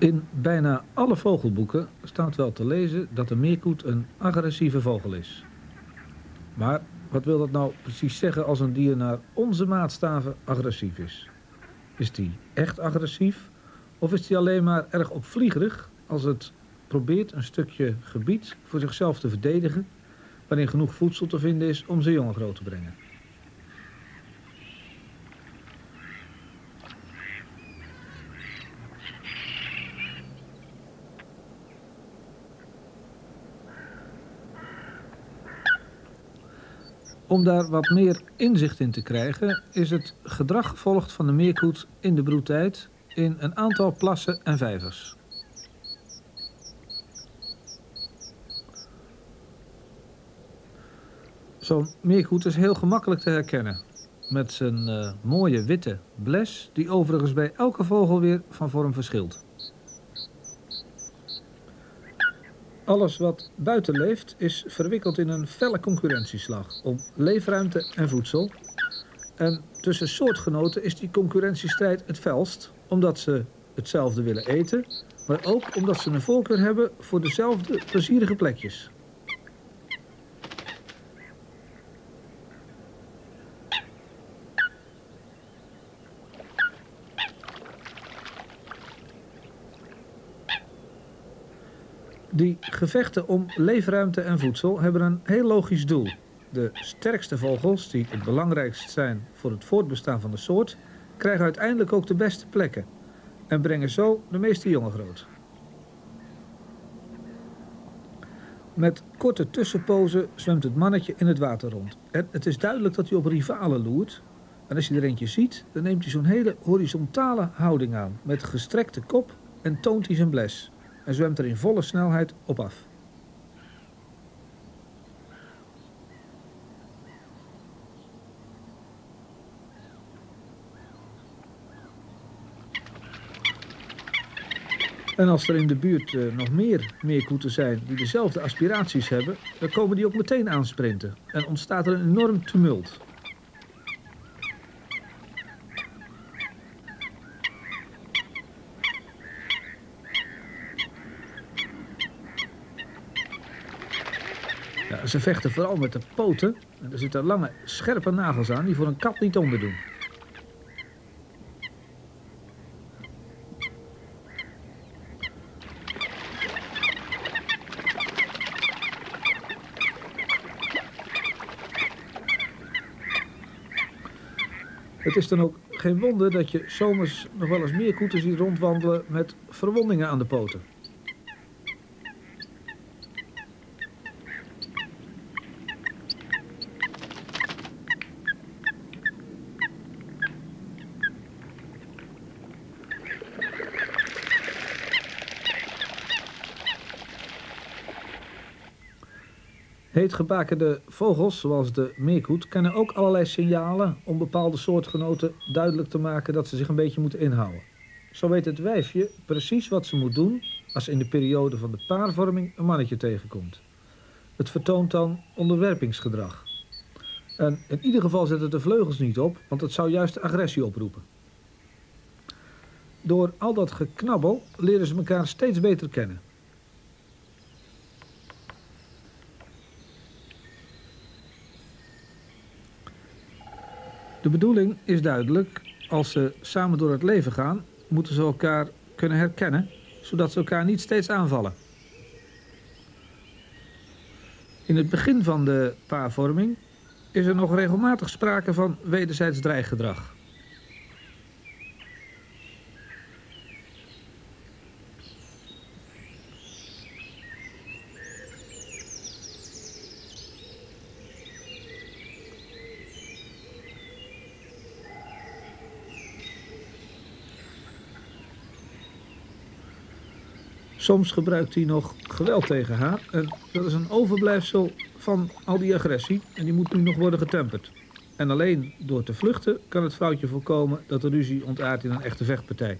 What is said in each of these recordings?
In bijna alle vogelboeken staat wel te lezen dat een meerkoet een agressieve vogel is. Maar wat wil dat nou precies zeggen als een dier naar onze maatstaven agressief is? Is die echt agressief of is die alleen maar erg opvliegerig als het probeert een stukje gebied voor zichzelf te verdedigen waarin genoeg voedsel te vinden is om zijn jongen groot te brengen? Om daar wat meer inzicht in te krijgen, is het gedrag gevolgd van de meerkoet in de broedtijd in een aantal plassen en vijvers. Zo'n meerkoet is heel gemakkelijk te herkennen. Met zijn uh, mooie witte bles, die overigens bij elke vogel weer van vorm verschilt. Alles wat buiten leeft is verwikkeld in een felle concurrentieslag om leefruimte en voedsel. En tussen soortgenoten is die concurrentiestrijd het felst, omdat ze hetzelfde willen eten, maar ook omdat ze een voorkeur hebben voor dezelfde plezierige plekjes. Die gevechten om leefruimte en voedsel hebben een heel logisch doel. De sterkste vogels, die het belangrijkst zijn voor het voortbestaan van de soort, krijgen uiteindelijk ook de beste plekken en brengen zo de meeste jongen groot. Met korte tussenpozen zwemt het mannetje in het water rond. En het is duidelijk dat hij op rivalen loert. En als je er eentje ziet, dan neemt hij zo'n hele horizontale houding aan. Met gestrekte kop en toont hij zijn bles en zwemt er in volle snelheid op af. En als er in de buurt uh, nog meer meerkoeten zijn die dezelfde aspiraties hebben, dan komen die ook meteen aansprinten en ontstaat er een enorm tumult. Ze vechten vooral met de poten. En er zitten lange, scherpe nagels aan die voor een kat niet onderdoen. Het is dan ook geen wonder dat je zomers nog wel eens meer koeten ziet rondwandelen met verwondingen aan de poten. Heetgebakerde vogels, zoals de meerkoet, kennen ook allerlei signalen om bepaalde soortgenoten duidelijk te maken dat ze zich een beetje moeten inhouden. Zo weet het wijfje precies wat ze moet doen als in de periode van de paarvorming een mannetje tegenkomt. Het vertoont dan onderwerpingsgedrag. En in ieder geval zet het de vleugels niet op, want het zou juist agressie oproepen. Door al dat geknabbel leren ze elkaar steeds beter kennen. De bedoeling is duidelijk. Als ze samen door het leven gaan, moeten ze elkaar kunnen herkennen, zodat ze elkaar niet steeds aanvallen. In het begin van de paarvorming is er nog regelmatig sprake van wederzijds dreiggedrag. Soms gebruikt hij nog geweld tegen haar. En dat is een overblijfsel van al die agressie. En die moet nu nog worden getemperd. En alleen door te vluchten kan het vrouwtje voorkomen dat de ruzie ontaart in een echte vechtpartij.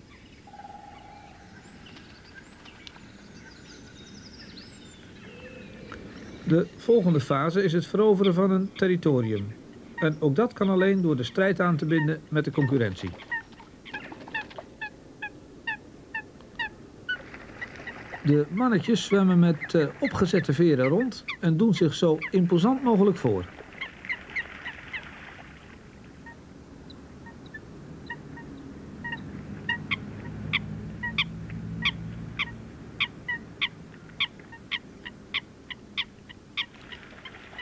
De volgende fase is het veroveren van een territorium. En ook dat kan alleen door de strijd aan te binden met de concurrentie. De mannetjes zwemmen met uh, opgezette veren rond en doen zich zo imposant mogelijk voor.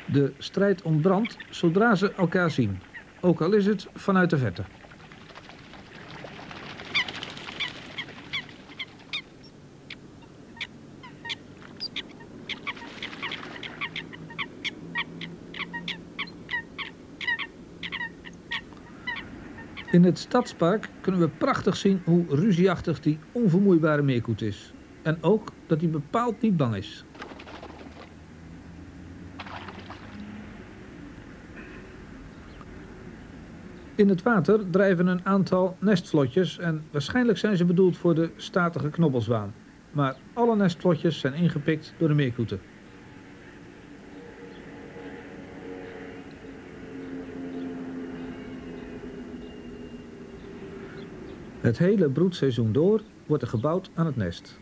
De strijd ontbrandt zodra ze elkaar zien, ook al is het vanuit de verte. In het stadspark kunnen we prachtig zien hoe ruzieachtig die onvermoeibare meerkoet is. En ook dat hij bepaald niet bang is. In het water drijven een aantal nestvlotjes en waarschijnlijk zijn ze bedoeld voor de statige knobbelzwaan. Maar alle nestvlotjes zijn ingepikt door de meerkoeten. Het hele broedseizoen door wordt er gebouwd aan het nest.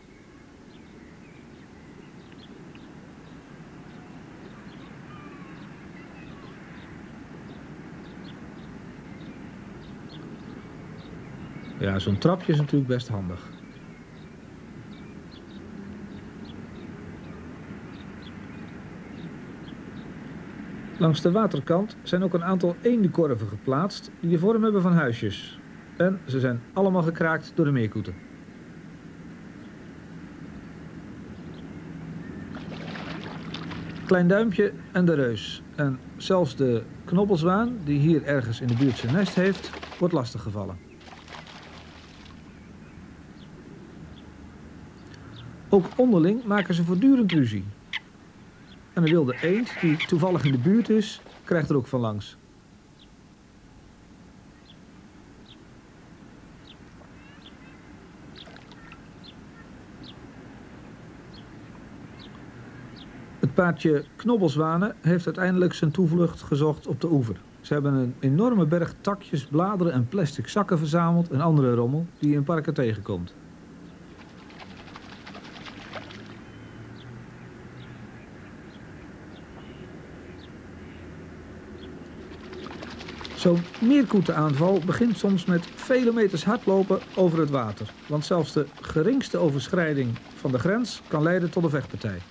Ja, zo'n trapje is natuurlijk best handig. Langs de waterkant zijn ook een aantal eendenkorven geplaatst die de vorm hebben van huisjes. En ze zijn allemaal gekraakt door de meerkoeten. Klein duimpje en de reus. En zelfs de knobbelzwaan, die hier ergens in de buurt zijn nest heeft, wordt lastiggevallen. Ook onderling maken ze voortdurend ruzie. En een wilde eend, die toevallig in de buurt is, krijgt er ook van langs. Paardje knobbelzwanen heeft uiteindelijk zijn toevlucht gezocht op de oever. Ze hebben een enorme berg takjes, bladeren en plastic zakken verzameld en andere rommel die in parken tegenkomt. Zo'n meerkoetenaanval begint soms met vele meters hardlopen over het water. Want zelfs de geringste overschrijding van de grens kan leiden tot een vechtpartij.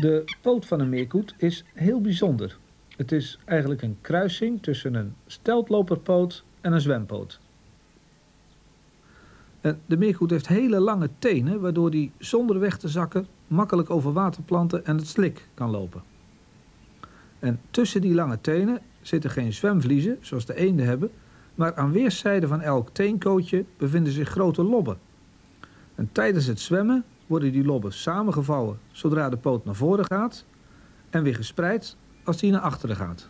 De poot van een meerkoet is heel bijzonder. Het is eigenlijk een kruising tussen een steltloperpoot en een zwempoot. En de meerkoet heeft hele lange tenen, waardoor hij zonder weg te zakken makkelijk over waterplanten en het slik kan lopen. En tussen die lange tenen zitten geen zwemvliezen, zoals de eenden hebben, maar aan weerszijden van elk teenkootje bevinden zich grote lobben. En tijdens het zwemmen worden die lobben samengevouwen zodra de poot naar voren gaat en weer gespreid als die naar achteren gaat.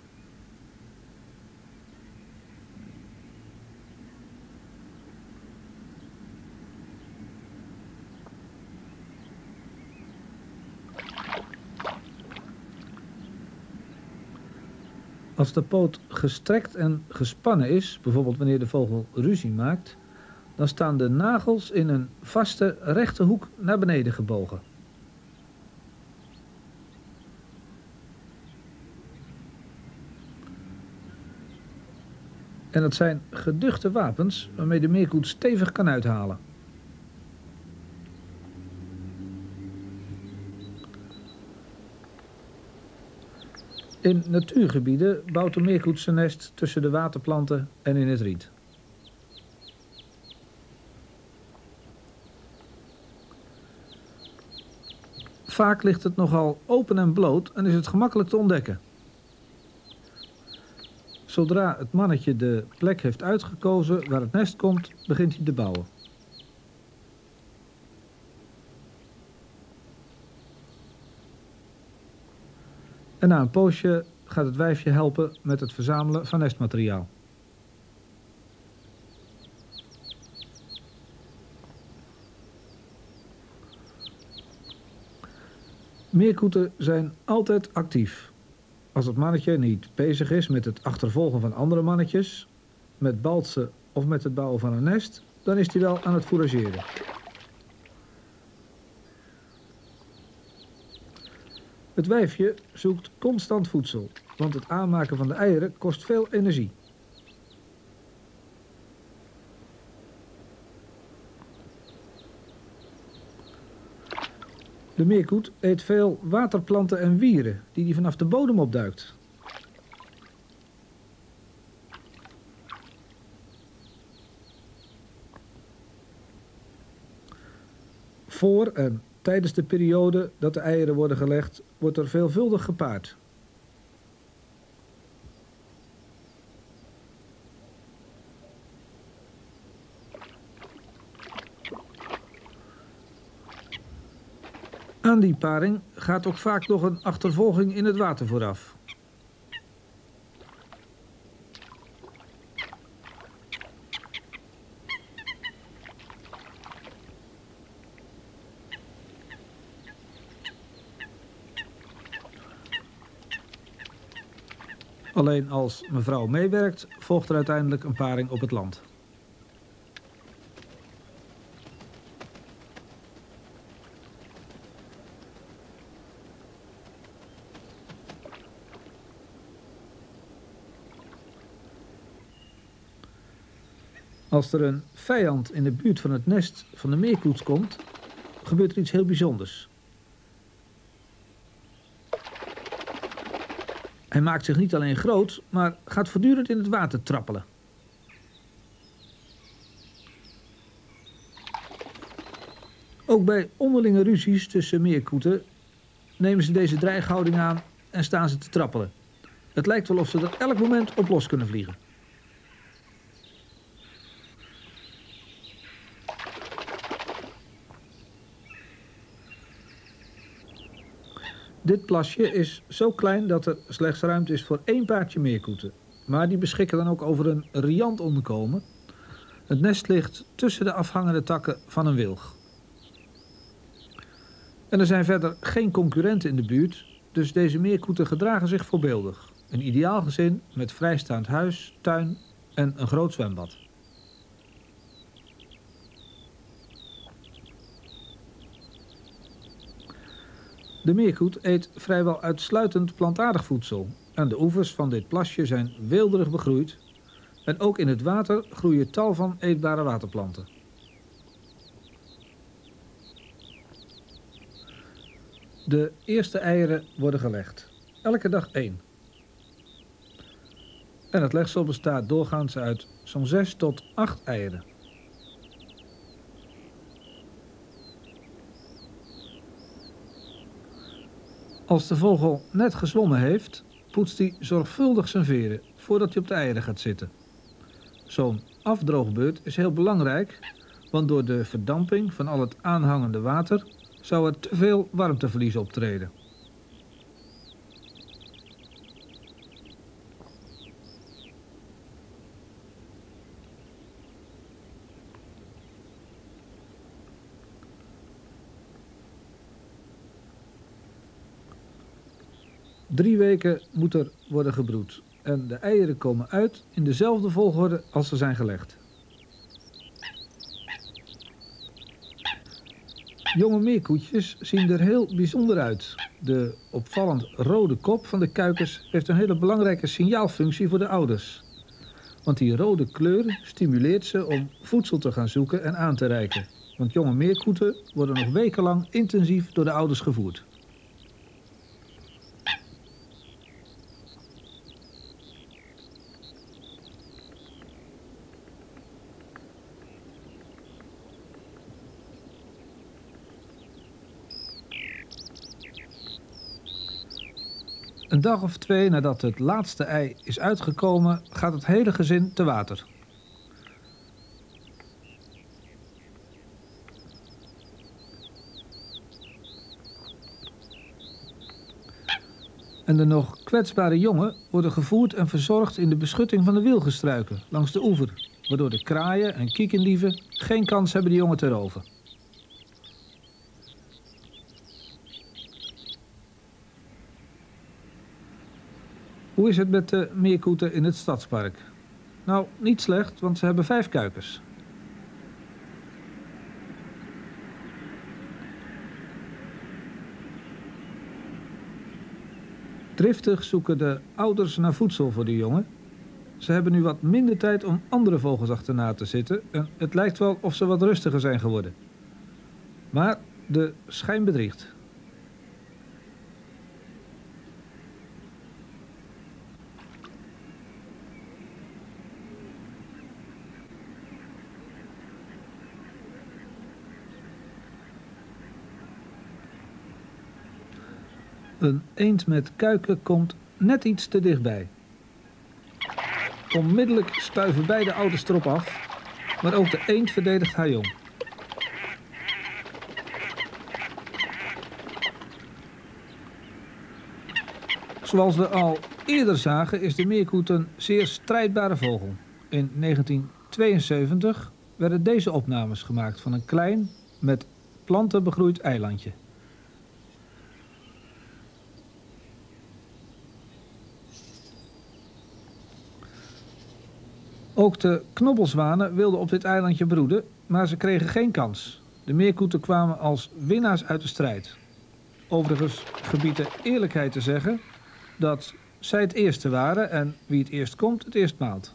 Als de poot gestrekt en gespannen is, bijvoorbeeld wanneer de vogel ruzie maakt, dan staan de nagels in een vaste rechte hoek naar beneden gebogen. En dat zijn geduchte wapens waarmee de meerkoet stevig kan uithalen. In natuurgebieden bouwt de meerkoet zijn nest tussen de waterplanten en in het riet. Vaak ligt het nogal open en bloot en is het gemakkelijk te ontdekken. Zodra het mannetje de plek heeft uitgekozen waar het nest komt, begint hij te bouwen. En na een poosje gaat het wijfje helpen met het verzamelen van nestmateriaal. Meerkoeten zijn altijd actief. Als het mannetje niet bezig is met het achtervolgen van andere mannetjes, met balsen of met het bouwen van een nest, dan is hij wel aan het fourageren. Het wijfje zoekt constant voedsel, want het aanmaken van de eieren kost veel energie. De meerkoet eet veel waterplanten en wieren die hij vanaf de bodem opduikt. Voor en tijdens de periode dat de eieren worden gelegd, wordt er veelvuldig gepaard. Aan die paring gaat ook vaak nog een achtervolging in het water vooraf. Alleen als mevrouw meewerkt, volgt er uiteindelijk een paring op het land. Als er een vijand in de buurt van het nest van de meerkoets komt, gebeurt er iets heel bijzonders. Hij maakt zich niet alleen groot, maar gaat voortdurend in het water trappelen. Ook bij onderlinge ruzies tussen meerkoeten nemen ze deze dreighouding aan en staan ze te trappelen. Het lijkt wel of ze er elk moment op los kunnen vliegen. Dit plasje is zo klein dat er slechts ruimte is voor één paardje meerkoeten. Maar die beschikken dan ook over een riant onderkomen. Het nest ligt tussen de afhangende takken van een wilg. En er zijn verder geen concurrenten in de buurt, dus deze meerkoeten gedragen zich voorbeeldig. Een ideaal gezin met vrijstaand huis, tuin en een groot zwembad. De meerkoet eet vrijwel uitsluitend plantaardig voedsel. En de oevers van dit plasje zijn weelderig begroeid. En ook in het water groeien tal van eetbare waterplanten. De eerste eieren worden gelegd. Elke dag één. En het legsel bestaat doorgaans uit zo'n 6 tot 8 eieren. Als de vogel net gezwommen heeft, poetst hij zorgvuldig zijn veren voordat hij op de eieren gaat zitten. Zo'n afdroogbeurt is heel belangrijk, want door de verdamping van al het aanhangende water zou er te veel warmteverlies optreden. Drie weken moet er worden gebroed. En de eieren komen uit in dezelfde volgorde als ze zijn gelegd. Jonge meerkoetjes zien er heel bijzonder uit. De opvallend rode kop van de kuikens heeft een hele belangrijke signaalfunctie voor de ouders. Want die rode kleur stimuleert ze om voedsel te gaan zoeken en aan te reiken. Want jonge meerkoeten worden nog wekenlang intensief door de ouders gevoerd. Een dag of twee nadat het laatste ei is uitgekomen, gaat het hele gezin te water. En de nog kwetsbare jongen worden gevoerd en verzorgd in de beschutting van de wilgestruiken langs de oever, waardoor de kraaien en kiekendieven geen kans hebben de jongen te roven. Hoe is het met de meerkoeten in het stadspark? Nou, niet slecht, want ze hebben vijf kuikens. Driftig zoeken de ouders naar voedsel voor de jongen. Ze hebben nu wat minder tijd om andere vogels achterna te zitten en het lijkt wel of ze wat rustiger zijn geworden. Maar de schijn bedriegt. Een eend met kuiken komt net iets te dichtbij. Onmiddellijk stuiven beide ouders erop af, maar ook de eend verdedigt haar jong. Zoals we al eerder zagen is de meerkoet een zeer strijdbare vogel. In 1972 werden deze opnames gemaakt van een klein, met planten begroeid eilandje. Ook de knobbelzwanen wilden op dit eilandje broeden, maar ze kregen geen kans. De meerkoeten kwamen als winnaars uit de strijd. Overigens gebiedt de eerlijkheid te zeggen dat zij het eerste waren en wie het eerst komt, het eerst maalt.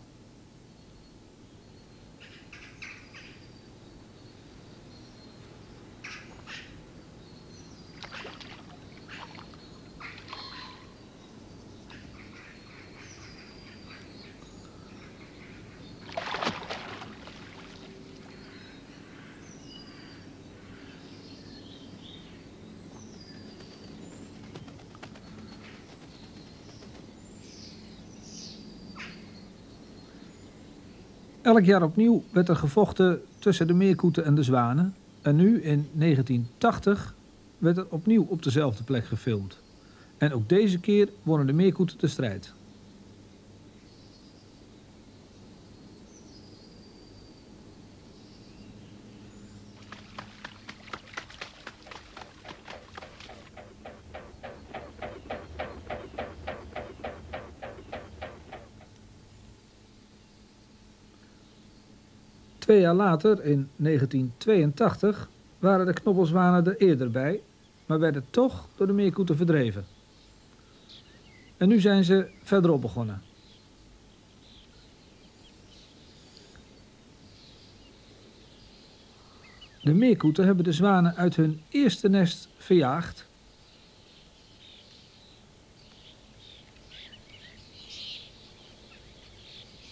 Elk jaar opnieuw werd er gevochten tussen de meerkoeten en de zwanen. En nu, in 1980, werd er opnieuw op dezelfde plek gefilmd. En ook deze keer wonnen de meerkoeten de strijd. Twee jaar later, in 1982, waren de knobbelzwanen er eerder bij, maar werden toch door de meerkoeten verdreven. En nu zijn ze verderop begonnen. De meerkoeten hebben de zwanen uit hun eerste nest verjaagd.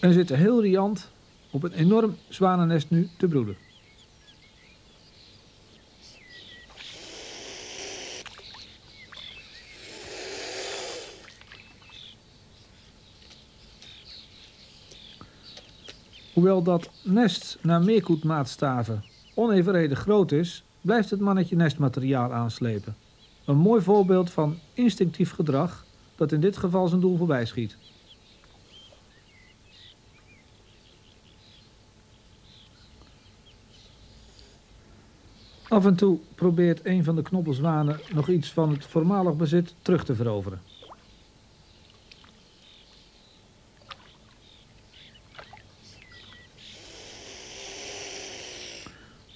En zitten heel riant op een enorm zwanennest nu te broeden. Hoewel dat nest naar meerkoetmaatstaven onevenredig groot is, blijft het mannetje nestmateriaal aanslepen. Een mooi voorbeeld van instinctief gedrag dat in dit geval zijn doel voorbij schiet. Af en toe probeert een van de knobbelzwanen nog iets van het voormalig bezit terug te veroveren.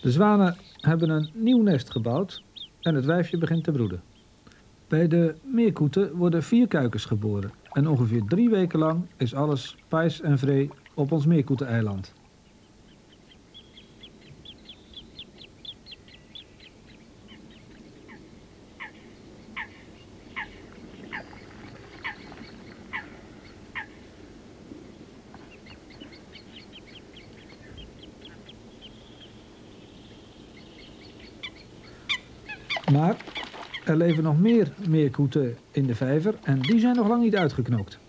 De zwanen hebben een nieuw nest gebouwd en het wijfje begint te broeden. Bij de meerkoeten worden vier kuikens geboren en ongeveer drie weken lang is alles pijs en vree op ons meerkoeteneiland. Maar er leven nog meer meerkoeten in de vijver en die zijn nog lang niet uitgeknokt.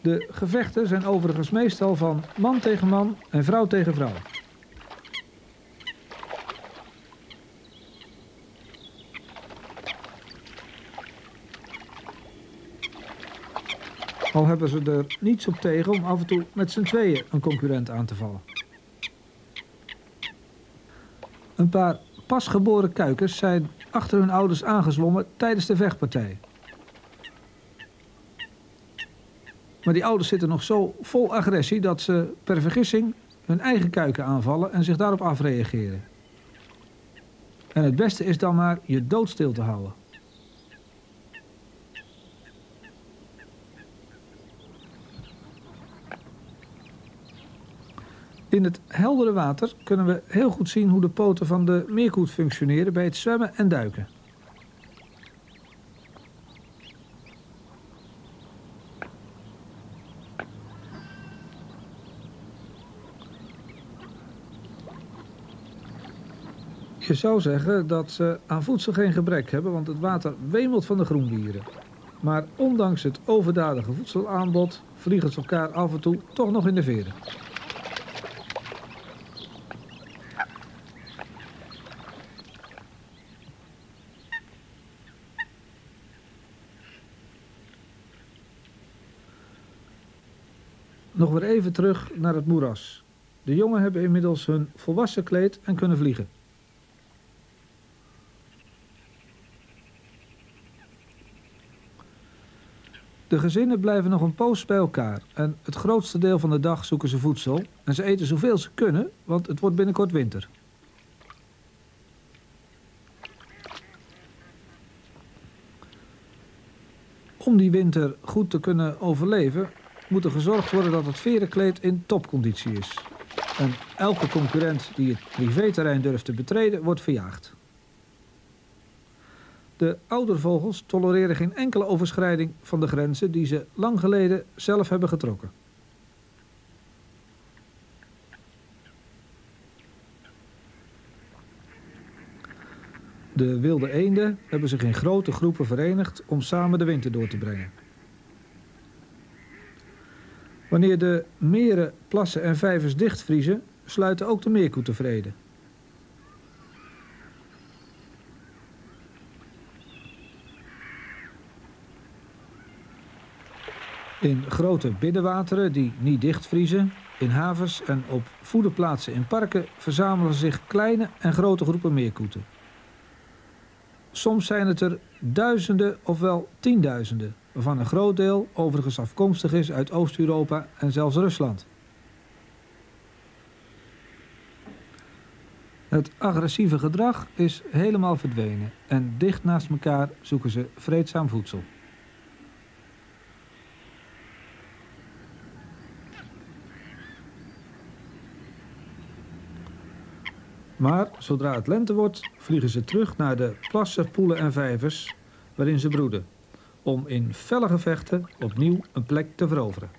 De gevechten zijn overigens meestal van man tegen man en vrouw tegen vrouw. Al hebben ze er niets op tegen om af en toe met z'n tweeën een concurrent aan te vallen. Een paar pasgeboren kuikens zijn achter hun ouders aangezwommen tijdens de vechtpartij. Maar die ouders zitten nog zo vol agressie dat ze per vergissing hun eigen kuiken aanvallen en zich daarop afreageren. En het beste is dan maar je doodstil te houden. In het heldere water kunnen we heel goed zien hoe de poten van de meerkoet functioneren bij het zwemmen en duiken. Je zou zeggen dat ze aan voedsel geen gebrek hebben, want het water wemelt van de groendieren. Maar ondanks het overdadige voedselaanbod vliegen ze elkaar af en toe toch nog in de veren. Nog weer even terug naar het moeras. De jongen hebben inmiddels hun volwassen kleed en kunnen vliegen. De gezinnen blijven nog een poos bij elkaar en het grootste deel van de dag zoeken ze voedsel en ze eten zoveel ze kunnen, want het wordt binnenkort winter. Om die winter goed te kunnen overleven, moet er gezorgd worden dat het verenkleed in topconditie is. En elke concurrent die het privéterrein durft te betreden, wordt verjaagd. De oudervogels tolereren geen enkele overschrijding van de grenzen die ze lang geleden zelf hebben getrokken. De wilde eenden hebben zich in grote groepen verenigd om samen de winter door te brengen. Wanneer de meren, plassen en vijvers dichtvriezen, sluiten ook de meerkoeten tevreden. In grote binnenwateren die niet dichtvriezen, in havens en op voederplaatsen in parken verzamelen zich kleine en grote groepen meerkoeten. Soms zijn het er duizenden of wel tienduizenden, waarvan een groot deel overigens afkomstig is uit Oost-Europa en zelfs Rusland. Het agressieve gedrag is helemaal verdwenen en dicht naast elkaar zoeken ze vreedzaam voedsel. Maar zodra het lente wordt, vliegen ze terug naar de plassen, poelen en vijvers waarin ze broeden. Om in felle gevechten opnieuw een plek te veroveren.